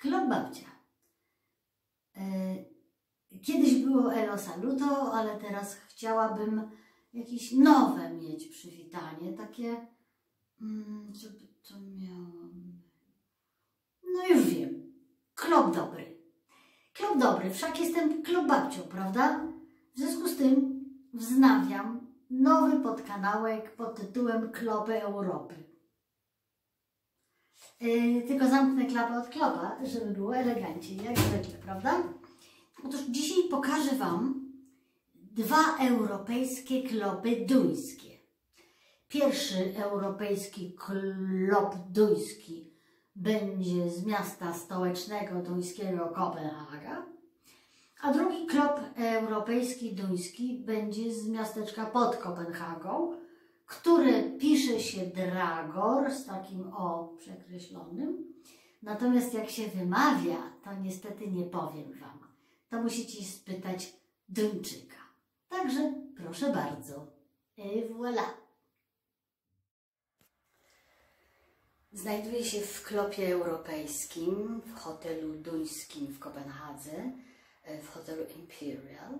Klub babcia. E, Kiedyś było Elo Saluto, ale teraz chciałabym jakieś nowe mieć przywitanie, takie, mm, co by to miało No już wiem, klub dobry. Klub dobry, wszak jestem klub babcią, prawda? W związku z tym wznawiam nowy podkanałek pod tytułem Klopy Europy. Yy, tylko zamknę klapę od klopa, żeby było elegancciej, jak zwykle, prawda? Otóż dzisiaj pokażę Wam dwa europejskie klopy duńskie. Pierwszy europejski klop duński będzie z miasta stołecznego duńskiego Kopenhaga, a drugi klop europejski duński będzie z miasteczka pod Kopenhagą, pisze się Dragor z takim o przekreślonym. Natomiast jak się wymawia, to niestety nie powiem Wam. To musicie spytać Duńczyka. Także proszę bardzo. Et voilà. Znajduję się w klopie europejskim, w hotelu duńskim w Kopenhadze, w hotelu Imperial.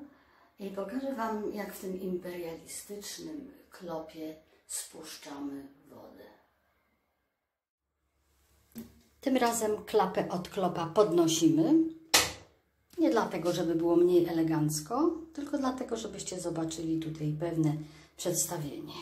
I pokażę Wam, jak w tym imperialistycznym klopie spuszczamy wodę. Tym razem klapę od klopa podnosimy. Nie dlatego, żeby było mniej elegancko, tylko dlatego, żebyście zobaczyli tutaj pewne przedstawienie.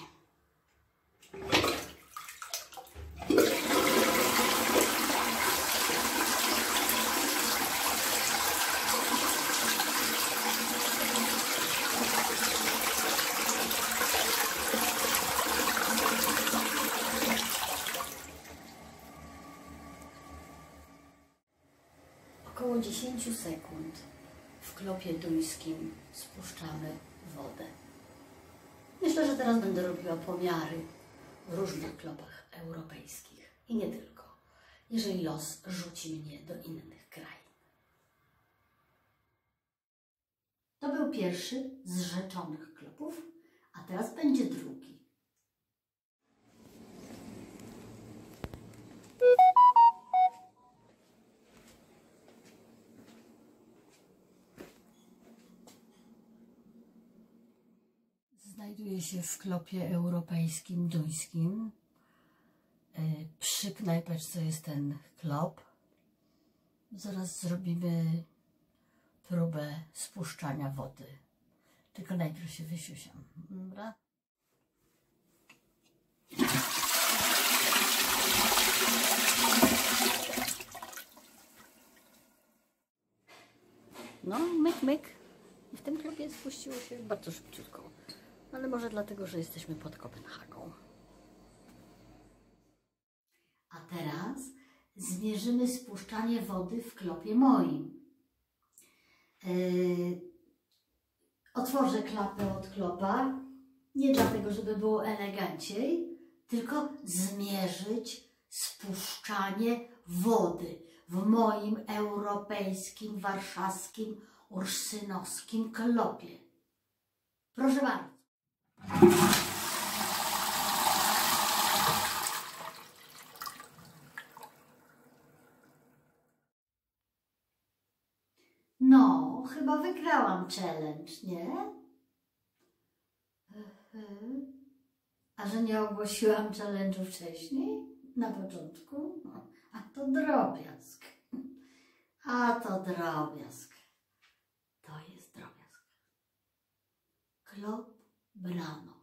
Około 10 sekund w klopie duńskim spuszczamy wodę. Myślę, że teraz będę robiła pomiary w różnych klopach europejskich i nie tylko, jeżeli los rzuci mnie do innych krajów. To był pierwszy z rzeczonych klopów, a teraz będzie drugi. Znajduję się w klopie europejskim, duńskim. E, Przy knajpeczce jest ten klop. Zaraz zrobimy próbę spuszczania wody. Tylko najpierw się wysiusiam. Dobra? No, myk, myk. I w tym klubie spuściło się bardzo szybciutko. Ale może dlatego, że jesteśmy pod Kopenhagą. A teraz zmierzymy spuszczanie wody w klopie moim. Yy, otworzę klapę od klopa. Nie dlatego, żeby było eleganciej, tylko zmierzyć spuszczanie wody w moim europejskim, warszawskim, ursynowskim klopie. Proszę bardzo. No, chyba wygrałam challenge, nie? A że nie ogłosiłam challenge'u wcześniej, na początku? A to drobiazg. A to drobiazg. To jest drobiazg. Klop 布拉诺。